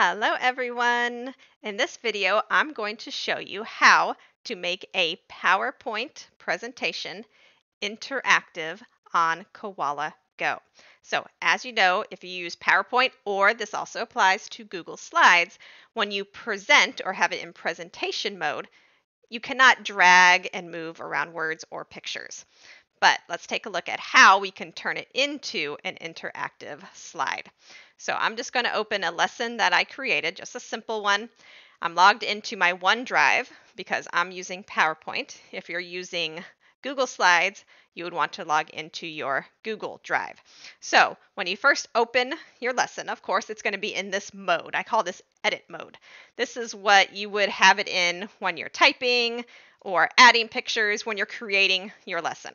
Hello everyone! In this video, I'm going to show you how to make a PowerPoint presentation interactive on Koala Go. So as you know, if you use PowerPoint or this also applies to Google Slides, when you present or have it in presentation mode, you cannot drag and move around words or pictures. But let's take a look at how we can turn it into an interactive slide. So I'm just going to open a lesson that I created, just a simple one. I'm logged into my OneDrive because I'm using PowerPoint. If you're using Google Slides, you would want to log into your Google Drive. So when you first open your lesson, of course, it's going to be in this mode. I call this edit mode. This is what you would have it in when you're typing or adding pictures when you're creating your lesson.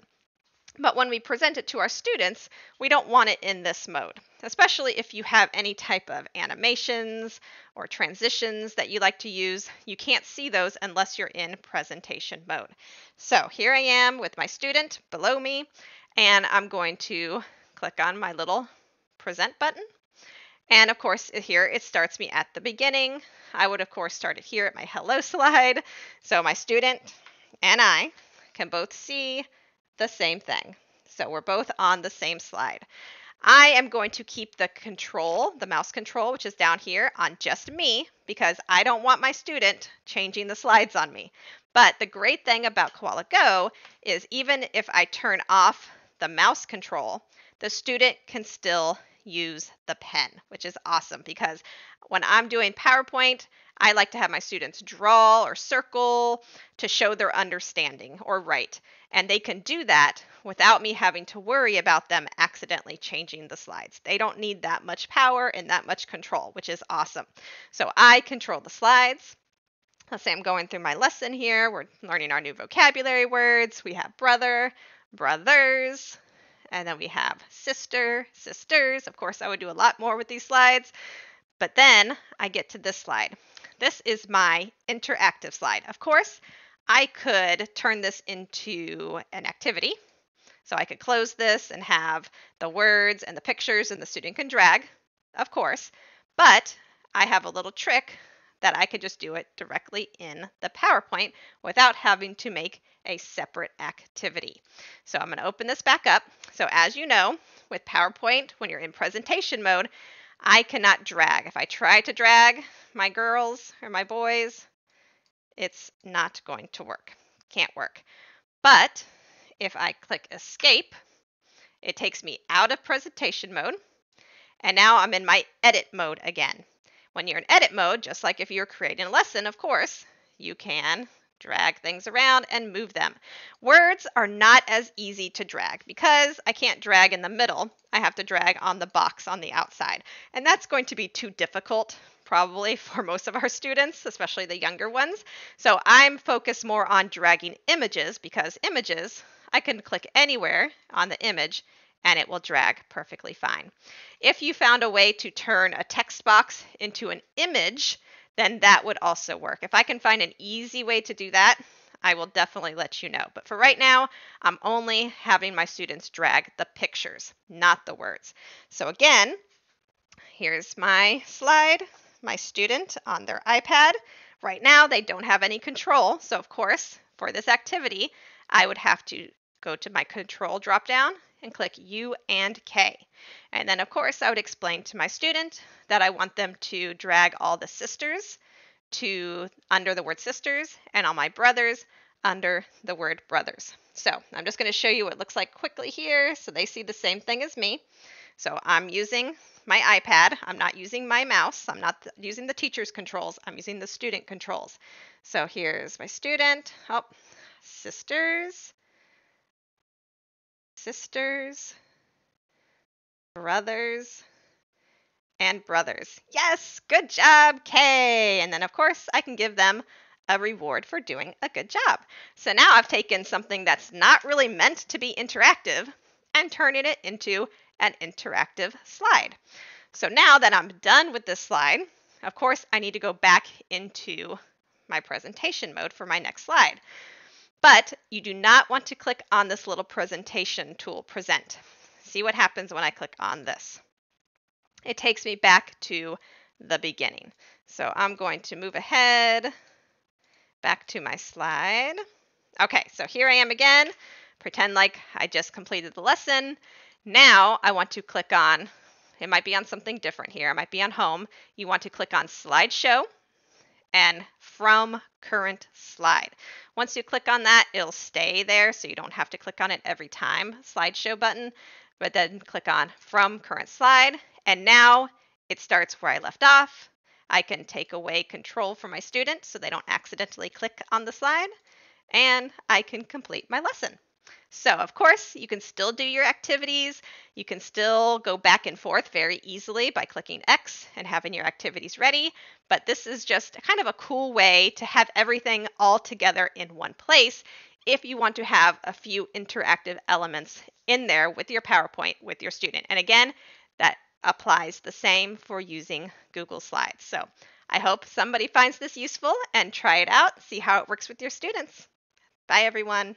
But when we present it to our students, we don't want it in this mode, especially if you have any type of animations or transitions that you like to use. You can't see those unless you're in presentation mode. So here I am with my student below me, and I'm going to click on my little present button. And of course, here it starts me at the beginning. I would, of course, start it here at my hello slide. So my student and I can both see the same thing. So we're both on the same slide. I am going to keep the control, the mouse control, which is down here on just me because I don't want my student changing the slides on me. But the great thing about Koala Go is even if I turn off the mouse control, the student can still use the pen, which is awesome because when I'm doing PowerPoint, I like to have my students draw or circle to show their understanding or write. And they can do that without me having to worry about them accidentally changing the slides. They don't need that much power and that much control, which is awesome. So I control the slides. Let's say I'm going through my lesson here. We're learning our new vocabulary words. We have brother, brothers, and then we have sister, sisters. Of course, I would do a lot more with these slides. But then I get to this slide. This is my interactive slide. Of course, I could turn this into an activity. So I could close this and have the words and the pictures and the student can drag, of course. But I have a little trick that I could just do it directly in the PowerPoint without having to make a separate activity. So I'm going to open this back up. So as you know, with PowerPoint, when you're in presentation mode, I cannot drag. If I try to drag my girls or my boys, it's not going to work. Can't work. But if I click escape, it takes me out of presentation mode. And now I'm in my edit mode again. When you're in edit mode, just like if you're creating a lesson, of course, you can drag things around and move them. Words are not as easy to drag because I can't drag in the middle. I have to drag on the box on the outside. And that's going to be too difficult probably for most of our students, especially the younger ones. So I'm focused more on dragging images because images, I can click anywhere on the image and it will drag perfectly fine. If you found a way to turn a text box into an image, then that would also work. If I can find an easy way to do that, I will definitely let you know. But for right now, I'm only having my students drag the pictures, not the words. So again, here's my slide, my student on their iPad. Right now, they don't have any control. So of course, for this activity, I would have to go to my control dropdown and click U and K. And then of course I would explain to my student that I want them to drag all the sisters to under the word sisters and all my brothers under the word brothers. So I'm just going to show you what it looks like quickly here so they see the same thing as me. So I'm using my iPad. I'm not using my mouse. I'm not using the teacher's controls. I'm using the student controls. So here's my student. Oh, sisters, sisters, brothers, and brothers. Yes, good job, Kay. And then, of course, I can give them a reward for doing a good job. So now I've taken something that's not really meant to be interactive and turning it into an interactive slide. So now that I'm done with this slide, of course, I need to go back into my presentation mode for my next slide. But you do not want to click on this little presentation tool, present. See what happens when I click on this. It takes me back to the beginning. So I'm going to move ahead back to my slide. Okay, so here I am again. Pretend like I just completed the lesson. Now I want to click on, it might be on something different here. It might be on home. You want to click on slideshow and from current slide. Once you click on that, it'll stay there so you don't have to click on it every time, slideshow button, but then click on from current slide. And now it starts where I left off. I can take away control from my students so they don't accidentally click on the slide, and I can complete my lesson. So, of course, you can still do your activities. You can still go back and forth very easily by clicking X and having your activities ready. But this is just kind of a cool way to have everything all together in one place if you want to have a few interactive elements in there with your PowerPoint with your student. And again, that applies the same for using Google Slides. So I hope somebody finds this useful and try it out, see how it works with your students. Bye, everyone.